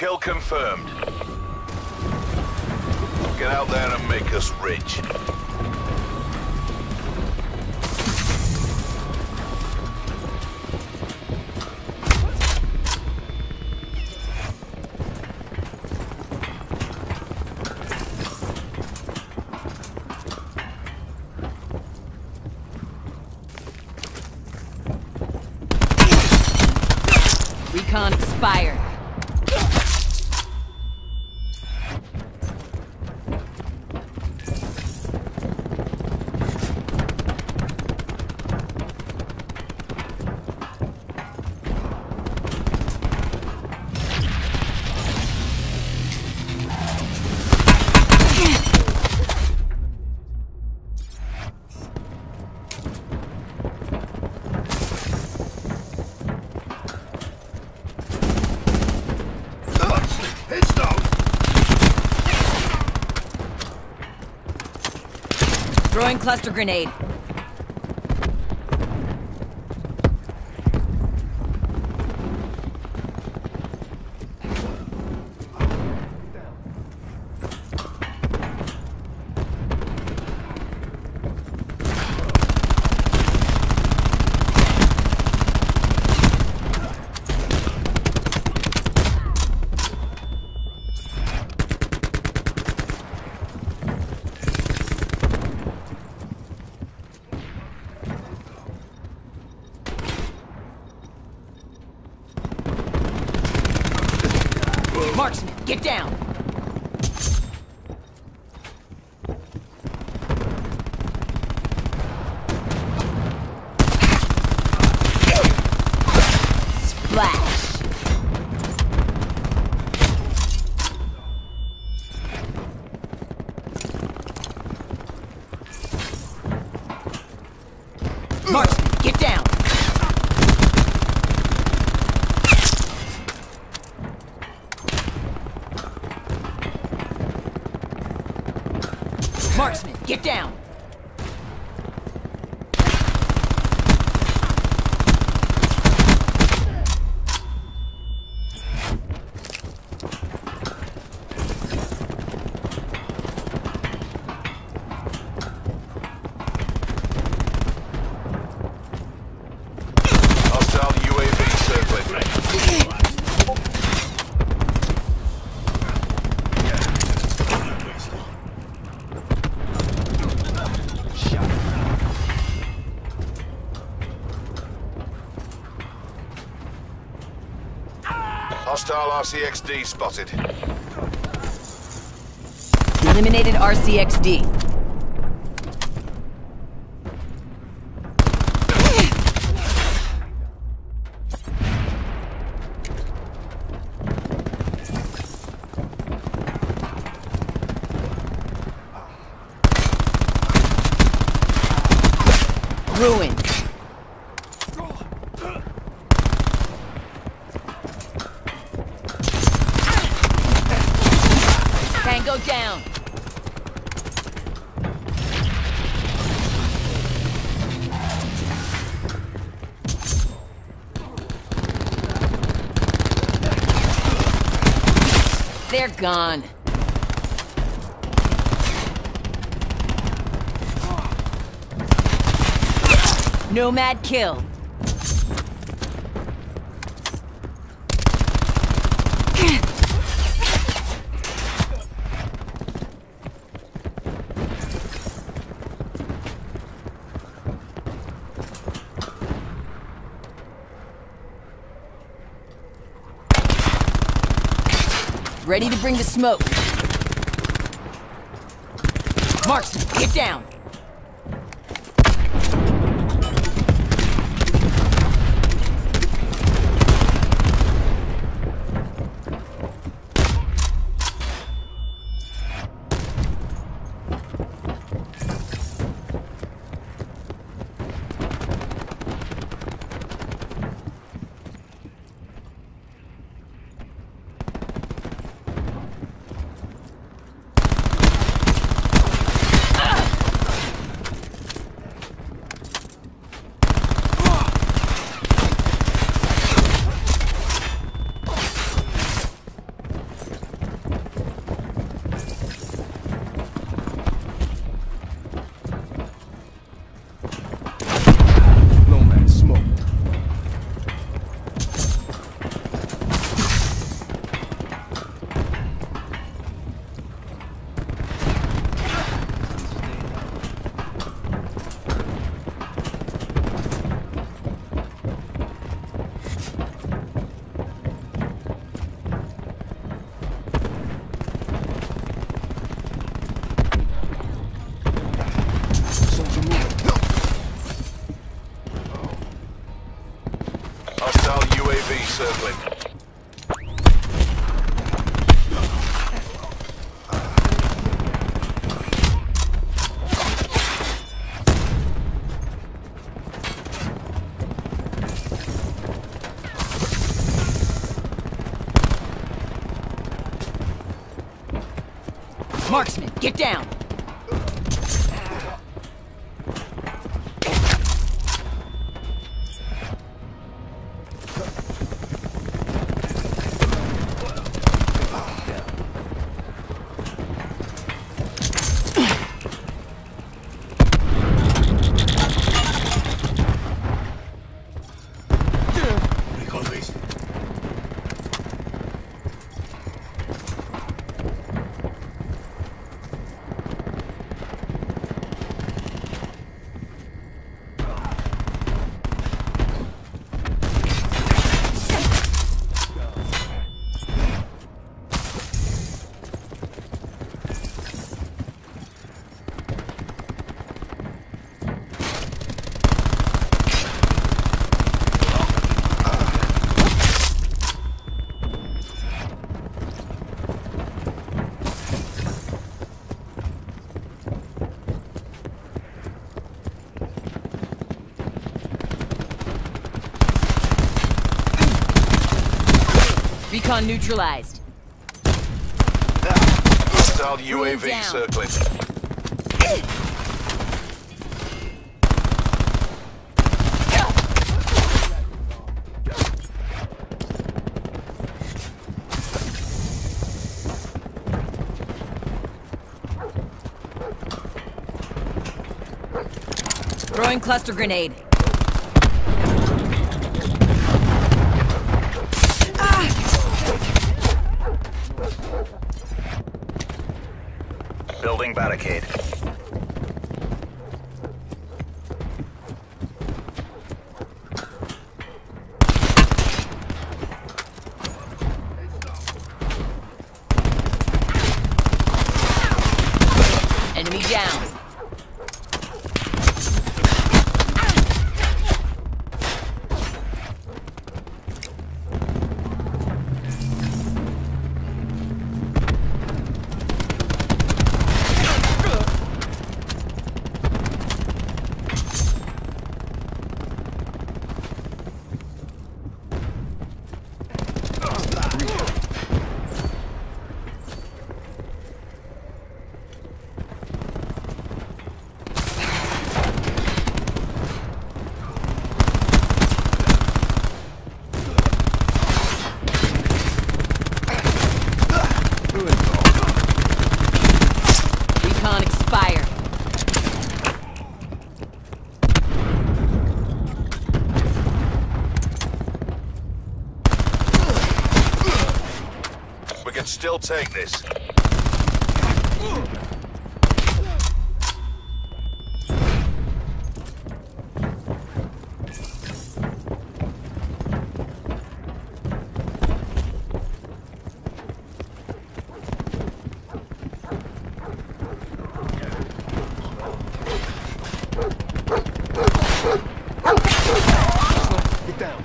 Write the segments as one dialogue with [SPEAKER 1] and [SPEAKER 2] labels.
[SPEAKER 1] Kill confirmed. Get out there and make us rich.
[SPEAKER 2] Recon expired. Throwing cluster grenade. Marksman, get down! Splash! Marksman, get down!
[SPEAKER 1] Hostile UAV circling. Hostile RCXD spotted.
[SPEAKER 2] Eliminated RCXD. Ruined. Tango down. They're gone. Nomad kill. Ready to bring the smoke. Marksman, get down. Get down!
[SPEAKER 3] Recon base.
[SPEAKER 2] Recon neutralized.
[SPEAKER 1] Hostile UAV circling.
[SPEAKER 2] Throwing cluster grenade.
[SPEAKER 3] Building barricade.
[SPEAKER 2] Enemy down. Recon expired.
[SPEAKER 1] We can still take this.
[SPEAKER 3] Get down.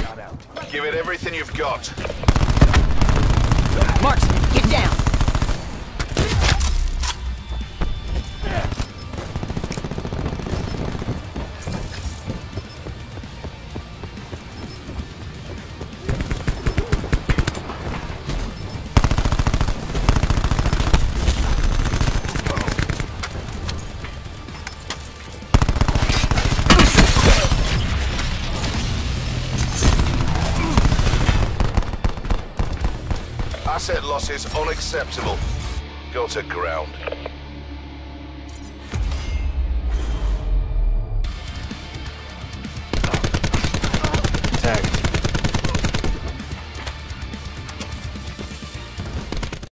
[SPEAKER 3] Got out.
[SPEAKER 1] Give it everything you've got. Asset loss is unacceptable. Go to ground.